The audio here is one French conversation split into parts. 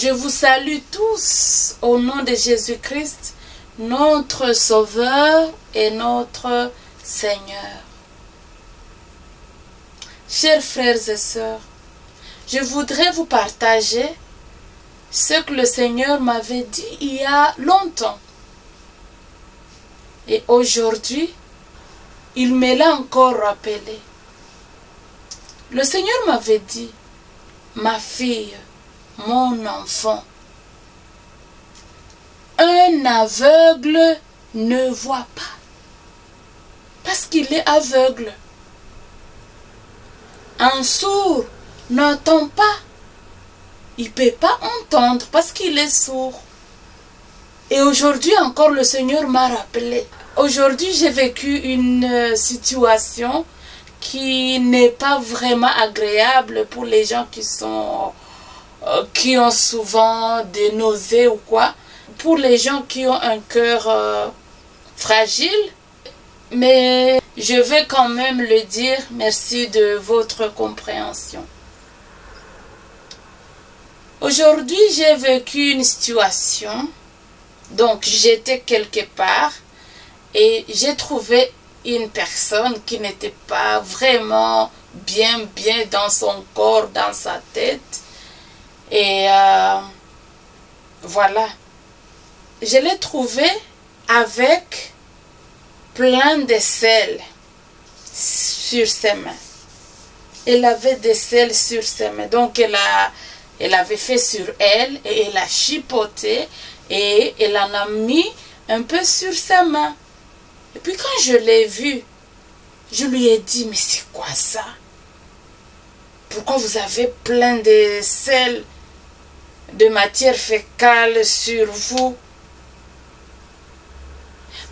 Je vous salue tous au nom de Jésus-Christ, notre Sauveur et notre Seigneur. Chers frères et sœurs, je voudrais vous partager ce que le Seigneur m'avait dit il y a longtemps. Et aujourd'hui, il me l'a encore rappelé. Le Seigneur m'avait dit, ma fille, mon enfant, un aveugle ne voit pas parce qu'il est aveugle. Un sourd n'entend pas. Il ne peut pas entendre parce qu'il est sourd. Et aujourd'hui encore, le Seigneur m'a rappelé. Aujourd'hui, j'ai vécu une euh, situation qui n'est pas vraiment agréable pour les gens qui sont euh, qui ont souvent des nausées ou quoi. Pour les gens qui ont un cœur euh, fragile, mais je vais quand même le dire, merci de votre compréhension. Aujourd'hui, j'ai vécu une situation. Donc, j'étais quelque part et j'ai trouvé une personne qui n'était pas vraiment bien, bien dans son corps, dans sa tête. Et euh, voilà. Je l'ai trouvé avec plein de sel sur ses mains. Elle avait des sels sur ses mains. Donc elle, a, elle avait fait sur elle et elle a chipoté et elle en a mis un peu sur sa main. Et puis quand je l'ai vu, je lui ai dit, mais c'est quoi ça? Pourquoi vous avez plein de sel, de matière fécale sur vous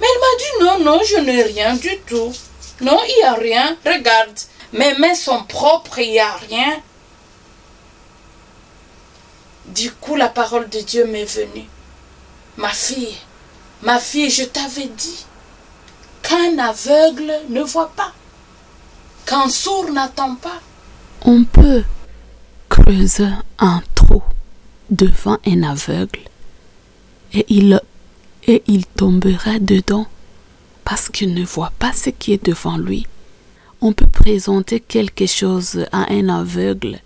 mais elle m'a dit non, non, je n'ai rien du tout. Non, il n'y a rien. Regarde, mes mains sont propres, il n'y a rien. Du coup, la parole de Dieu m'est venue. Ma fille, ma fille, je t'avais dit qu'un aveugle ne voit pas, qu'un sourd n'attend pas. On peut creuser un devant un aveugle et il et il tombera dedans parce qu'il ne voit pas ce qui est devant lui. On peut présenter quelque chose à un aveugle,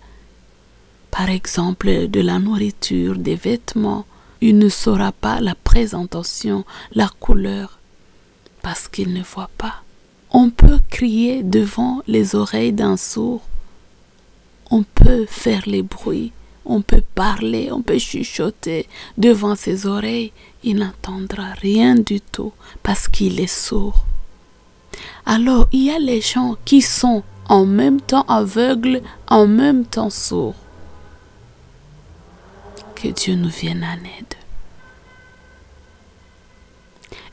par exemple de la nourriture, des vêtements. Il ne saura pas la présentation, la couleur, parce qu'il ne voit pas. On peut crier devant les oreilles d'un sourd. On peut faire les bruits on peut parler, on peut chuchoter devant ses oreilles, il n'entendra rien du tout parce qu'il est sourd. Alors il y a les gens qui sont en même temps aveugles, en même temps sourds. Que Dieu nous vienne en aide.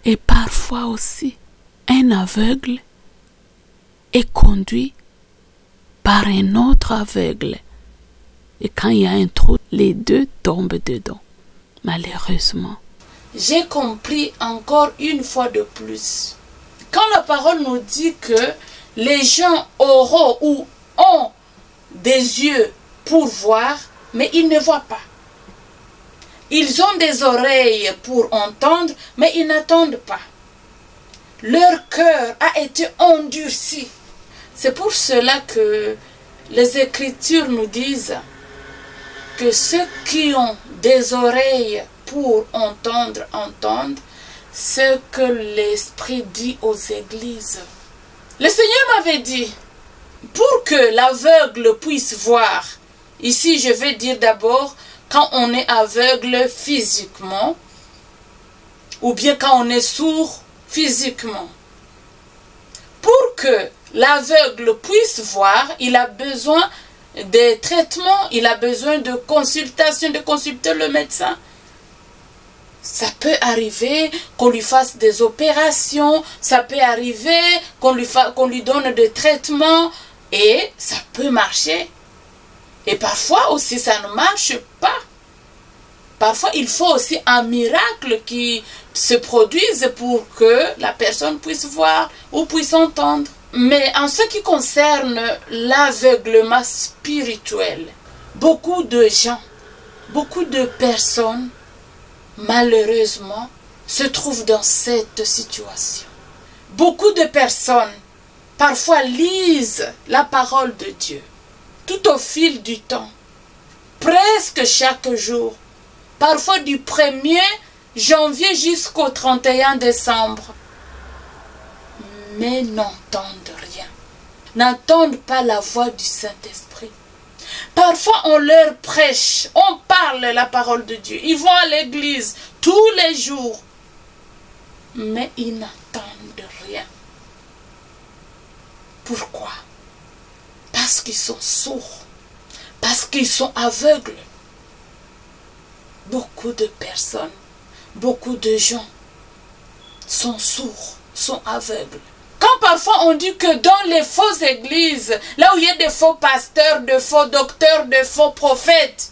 Et parfois aussi, un aveugle est conduit par un autre aveugle et quand il y a un trou, les deux tombent dedans, malheureusement. J'ai compris encore une fois de plus. Quand la parole nous dit que les gens auront ou ont des yeux pour voir, mais ils ne voient pas. Ils ont des oreilles pour entendre, mais ils n'entendent pas. Leur cœur a été endurci. C'est pour cela que les Écritures nous disent que ceux qui ont des oreilles pour entendre, entendent ce que l'Esprit dit aux églises. Le Seigneur m'avait dit, pour que l'aveugle puisse voir, ici je vais dire d'abord quand on est aveugle physiquement, ou bien quand on est sourd physiquement. Pour que l'aveugle puisse voir, il a besoin des traitements, il a besoin de consultation, de consulter le médecin. Ça peut arriver qu'on lui fasse des opérations, ça peut arriver qu'on lui, qu'on lui donne des traitements et ça peut marcher. Et parfois aussi ça ne marche pas. Parfois il faut aussi un miracle qui se produise pour que la personne puisse voir ou puisse entendre. Mais en ce qui concerne l'aveuglement spirituel, beaucoup de gens Beaucoup de personnes, malheureusement, se trouvent dans cette situation. Beaucoup de personnes, parfois, lisent la parole de Dieu tout au fil du temps, presque chaque jour, parfois du 1er janvier jusqu'au 31 décembre, mais n'entendent rien, n'entendent pas la voix du Saint-Esprit. Parfois, on leur prêche, on parle la parole de Dieu. Ils vont à l'église tous les jours, mais ils n'entendent rien. Pourquoi? Parce qu'ils sont sourds, parce qu'ils sont aveugles. Beaucoup de personnes, beaucoup de gens sont sourds, sont aveugles. Parfois on dit que dans les fausses églises, là où il y a des faux pasteurs, de faux docteurs, de faux prophètes,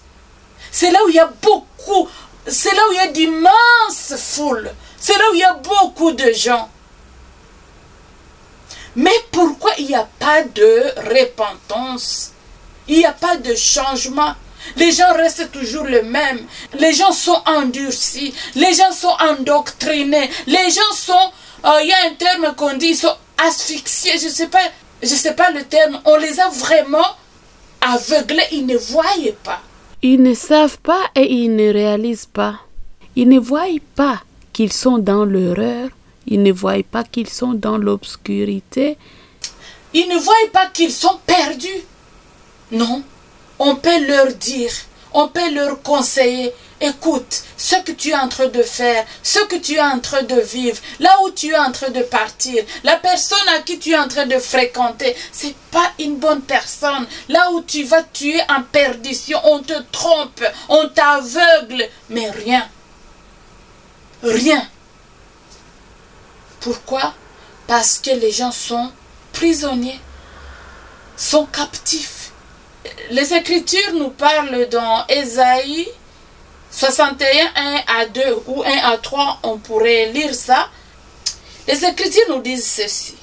c'est là où il y a beaucoup, c'est là où il y a d'immenses foules, c'est là où il y a beaucoup de gens. Mais pourquoi il n'y a pas de repentance? Il n'y a pas de changement les gens restent toujours les mêmes. Les gens sont endurcis. Les gens sont endoctrinés. Les gens sont euh, il y a un terme qu'on dit, ils sont asphyxiés, je ne sais pas, je sais pas le terme, on les a vraiment aveuglés, ils ne voyaient pas. Ils ne savent pas et ils ne réalisent pas. Ils ne voient pas qu'ils sont dans l'erreur, ils ne voient pas qu'ils sont dans l'obscurité. Ils ne voient pas qu'ils sont perdus. Non, on peut leur dire, on peut leur conseiller, Écoute, ce que tu es en train de faire, ce que tu es en train de vivre, là où tu es en train de partir, la personne à qui tu es en train de fréquenter, c'est pas une bonne personne. Là où tu vas, tu es en perdition, on te trompe, on t'aveugle, mais rien. Rien. Pourquoi? Parce que les gens sont prisonniers, sont captifs. Les Écritures nous parlent dans Ésaïe 61, 1 à 2 ou 1 à 3, on pourrait lire ça. Les Écritures nous disent ceci.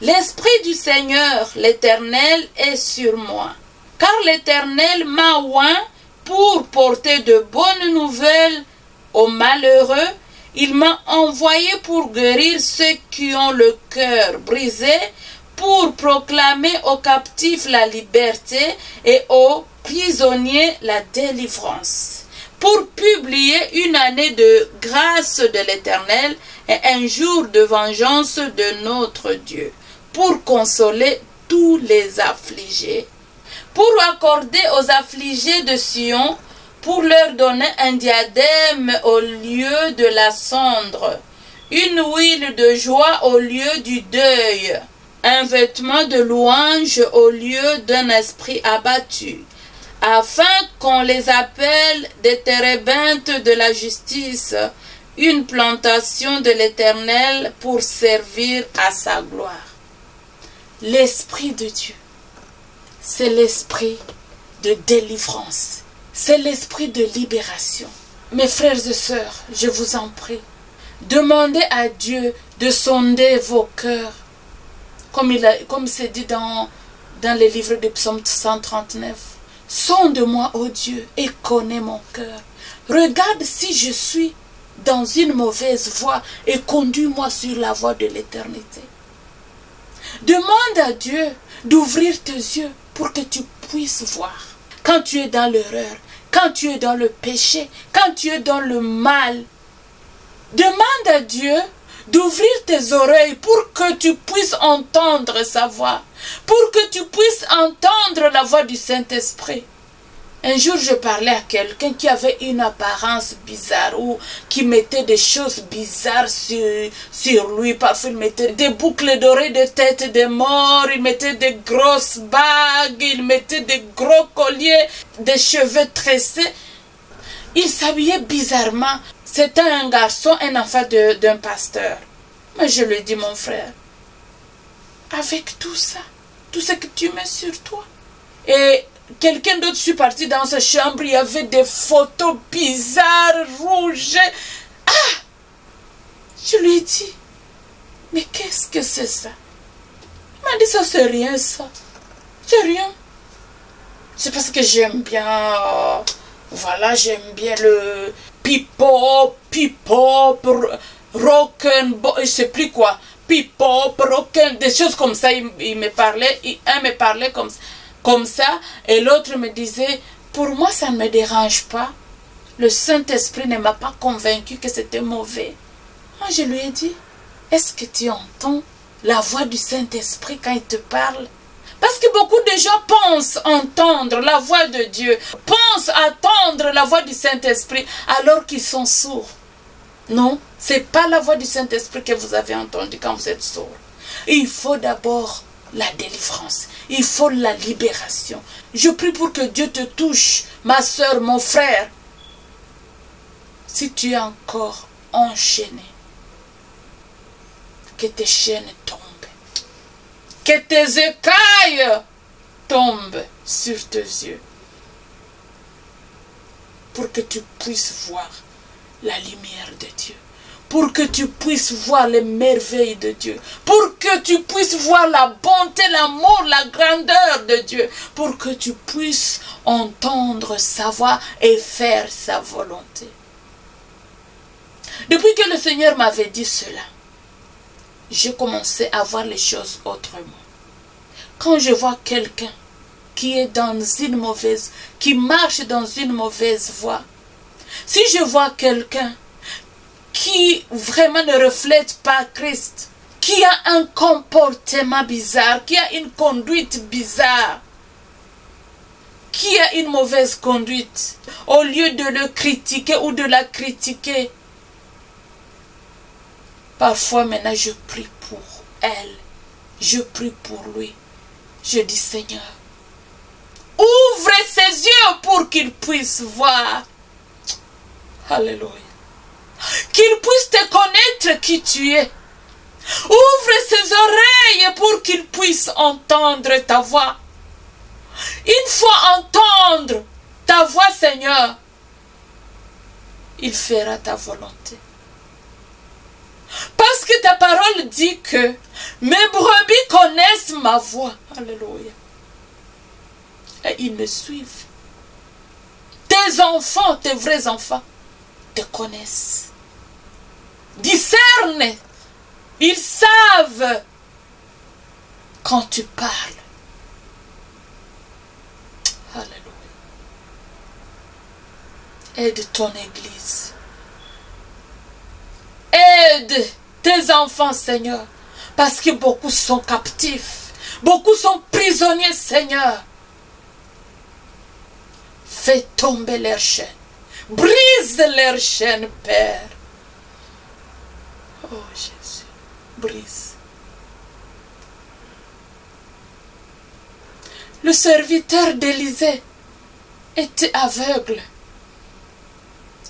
L'Esprit du Seigneur, l'Éternel, est sur moi, car l'Éternel m'a oint pour porter de bonnes nouvelles aux malheureux. Il m'a envoyé pour guérir ceux qui ont le cœur brisé, pour proclamer aux captifs la liberté et aux prisonniers la délivrance. Pour publier une année de grâce de l'Éternel et un jour de vengeance de notre Dieu, pour consoler tous les affligés, pour accorder aux affligés de Sion, pour leur donner un diadème au lieu de la cendre, une huile de joie au lieu du deuil, un vêtement de louange au lieu d'un esprit abattu afin qu'on les appelle des térébintes de la justice, une plantation de l'Éternel pour servir à sa gloire. L'Esprit de Dieu, c'est l'Esprit de délivrance, c'est l'Esprit de libération. Mes frères et sœurs, je vous en prie, demandez à Dieu de sonder vos cœurs, comme, il comme c'est dit dans, dans les livres de Psaume 139. Sonde-moi, ô Dieu, et connais mon cœur. Regarde si je suis dans une mauvaise voie et conduis-moi sur la voie de l'éternité. Demande à Dieu d'ouvrir tes yeux pour que tu puisses voir. Quand tu es dans l'erreur, quand tu es dans le péché, quand tu es dans le mal, demande à Dieu d'ouvrir tes oreilles pour que tu puisses entendre sa voix, pour que tu puisses entendre la voix du Saint-Esprit. Un jour, je parlais à quelqu'un qui avait une apparence bizarre ou qui mettait des choses bizarres sur, sur lui. Parfois, il mettait des boucles dorées de tête de mort, il mettait des grosses bagues, il mettait des gros colliers, des cheveux tressés. Il s'habillait bizarrement. C'était un garçon, un enfant d'un pasteur. Mais je lui dis, mon frère, avec tout ça, tout ce que tu mets sur toi, et quelqu'un d'autre, je suis parti dans sa chambre, il y avait des photos bizarres, rouges. Ah Je lui ai dit, mais qu'est-ce que c'est ça? Il m'a dit, ça c'est rien ça. C'est rien. C'est parce que j'aime bien Voilà, j'aime bien le pipo, rock'n'ball, je sais plus quoi. Rock'n, des choses comme ça. Il, me parlait, un me parlait comme, comme ça, et l'autre me disait, pour moi, ça ne me dérange pas. Le Saint-Esprit ne m'a pas convaincu que c'était mauvais. Moi, je lui ai dit, est-ce que tu entends la voix du Saint-Esprit quand il te parle? Parce que beaucoup de gens pensent entendre la voix de Dieu, pensent attendre la voix du Saint-Esprit alors qu'ils sont sourds. Non, ce n'est pas la voix du Saint-Esprit que vous avez entendue quand vous êtes sourd. Il faut d'abord la délivrance. Il faut la libération. Je prie pour que Dieu te touche, ma soeur, mon frère. Si tu es encore enchaîné, que tes chaînes tombent que tes écailles tombent sur tes yeux pour que tu puisses voir la lumière de Dieu, pour que tu puisses voir les merveilles de Dieu, pour que tu puisses voir la bonté, l'amour, la grandeur de Dieu, pour que tu puisses entendre sa voix et faire sa volonté. Depuis que le Seigneur m'avait dit cela, j'ai commencé à voir les choses autrement. Quand je vois quelqu'un qui est dans une mauvaise, qui marche dans une mauvaise voie, si je vois quelqu'un qui vraiment ne reflète pas Christ, qui a un comportement bizarre, qui a une conduite bizarre, qui a une mauvaise conduite, au lieu de le critiquer ou de la critiquer, Parfois maintenant je prie pour elle. Je prie pour lui. Je dis Seigneur, ouvre ses yeux pour qu'il puisse voir. Alléluia. Qu'il puisse te connaître qui tu es. Ouvre ses oreilles pour qu'il puisse entendre ta voix. Une fois entendre ta voix, Seigneur, il fera ta volonté. Parole dit que mes brebis connaissent ma voix. Alléluia. Et ils me suivent. Tes enfants, tes vrais enfants, te connaissent. Discernent. Ils savent quand tu parles. Alléluia. Aide ton Église Aide tes enfants, Seigneur, parce que beaucoup sont captifs, beaucoup sont prisonniers, Seigneur. Fais tomber leurs chaînes, brise leurs chaînes, Père. Oh Jésus, brise. Le serviteur d'Élysée était aveugle.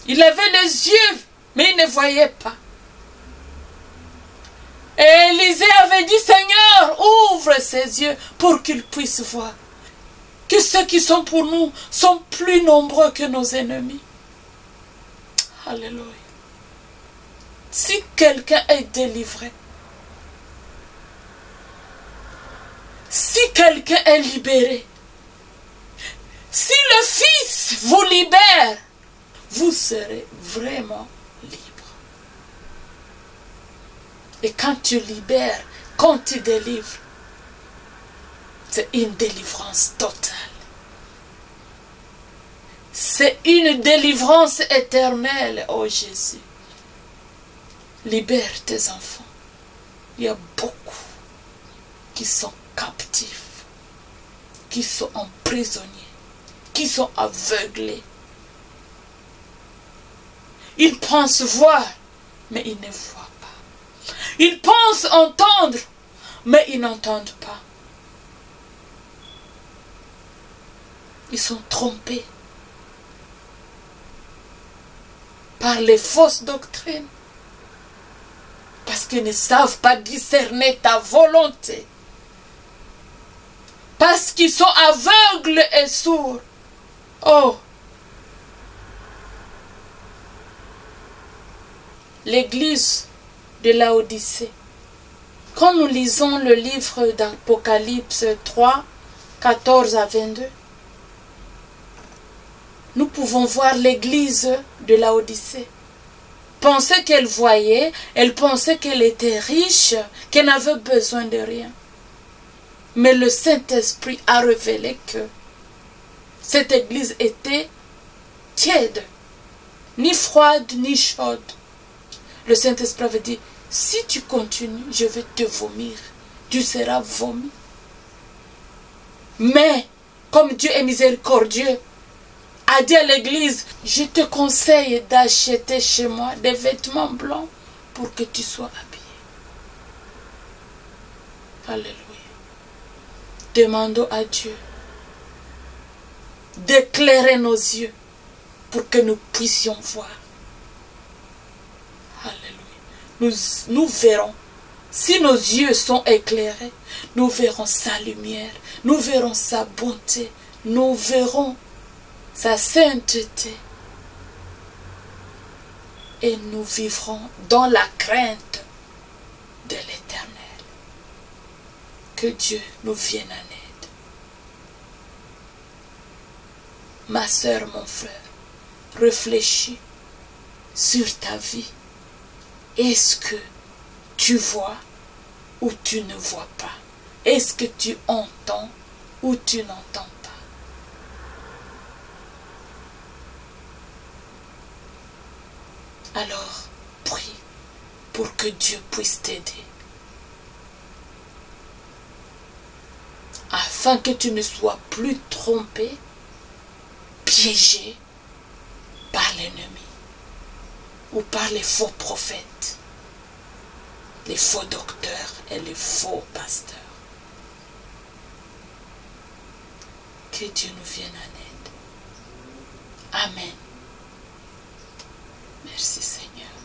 Il avait les yeux, mais il ne voyait pas. Et Élisée avait dit, Seigneur, ouvre ses yeux pour qu'il puisse voir que ceux qui sont pour nous sont plus nombreux que nos ennemis. Alléluia. Si quelqu'un est délivré, si quelqu'un est libéré, si le Fils vous libère, vous serez vraiment Et quand tu libères, quand tu délivres, c'est une délivrance totale. C'est une délivrance éternelle, oh Jésus. Libère tes enfants. Il y a beaucoup qui sont captifs, qui sont emprisonnés, qui sont aveuglés. Ils pensent voir, mais ils ne voient ils pensent entendre, mais ils n'entendent pas. Ils sont trompés par les fausses doctrines. Parce qu'ils ne savent pas discerner ta volonté. Parce qu'ils sont aveugles et sourds. Oh, l'Église de l'Odyssée. Quand nous lisons le livre d'Apocalypse 3, 14 à 22, nous pouvons voir l'église de la Odyssée. Pensait qu'elle voyait, elle pensait qu'elle était riche, qu'elle n'avait besoin de rien. Mais le Saint-Esprit a révélé que cette église était tiède, ni froide, ni chaude. Le Saint-Esprit avait dit, si tu continues, je vais te vomir. Tu seras vomi. Mais, comme Dieu est miséricordieux, a dit à l'église, je te conseille d'acheter chez moi des vêtements blancs pour que tu sois habillé. Alléluia. Demandons à Dieu d'éclairer nos yeux pour que nous puissions voir. Nous, nous verrons. Si nos yeux sont éclairés, nous verrons sa lumière, nous verrons sa bonté, nous verrons sa sainteté. Et nous vivrons dans la crainte de l'éternel. Que Dieu nous vienne en aide. Ma soeur, mon frère, réfléchis sur ta vie. Est-ce que tu vois ou tu ne vois pas? Est-ce que tu entends ou tu n'entends pas? Alors, prie pour que Dieu puisse t'aider. Afin que tu ne sois plus trompé, piégé par l'ennemi ou par les faux prophètes, les faux docteurs et les faux pasteurs. Que Dieu nous vienne en aide. Amen. Merci Seigneur.